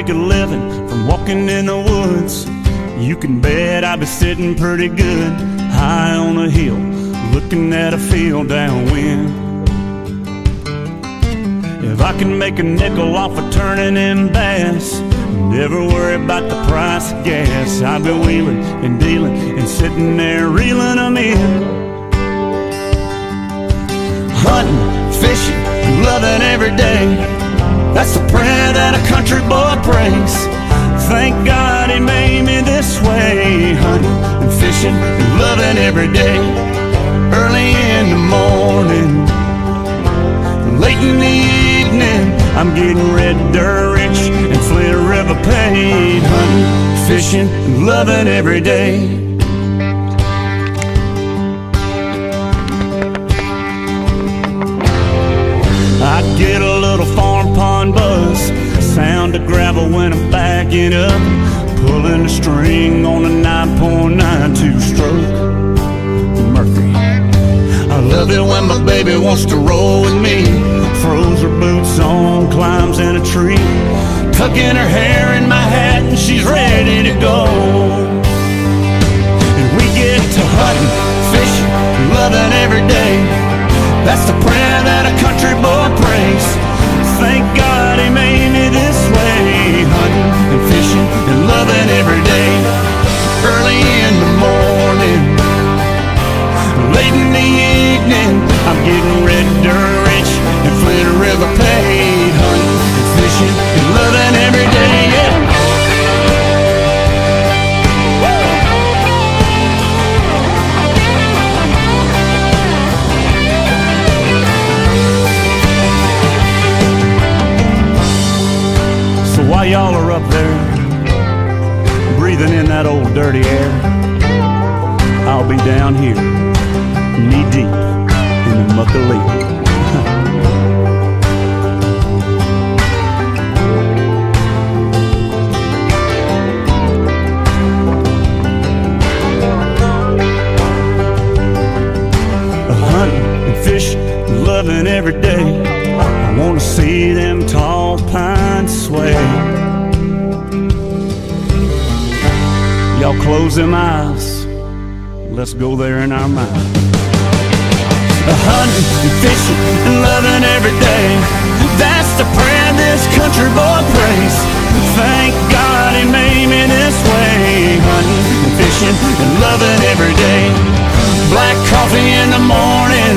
make a living from walking in the woods, you can bet I'd be sitting pretty good high on a hill, looking at a field downwind. If I can make a nickel off of turning in bass, never worry about the price of gas. I've been wheeling and dealing and sitting there reeling them in. Hunting, fishing, loving every day. That's the that a country boy prays. Thank God he made me this way. Hunting and fishing and loving every day. Early in the morning, late in the evening, I'm getting red dirt rich and Flint River paid. Hunting, fishing, and loving every day. I get of gravel when I'm backing up, pulling the string on a 9.92 stroke. Murphy. I love it when my baby wants to roll with me, throws her boots on, climbs in a tree, tucking her hair in my hat, and she's ready to go. And we get to hunting, fishing, loving every day. That's the prayer that a country boy breathing in that old dirty air, I'll be down here, knee deep in the muck of and fishing, loving every day. I wanna see them tall pines sway. Y'all close them eyes. Let's go there in our mind. A hunting and fishing and loving every day. That's the prayer this country boy prays. Thank God he made me this way. Hunting and fishing and loving every day. Black coffee in the morning,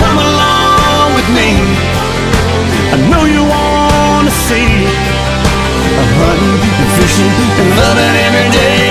come along with me? I know you wanna see a hunting fishing and loving every day.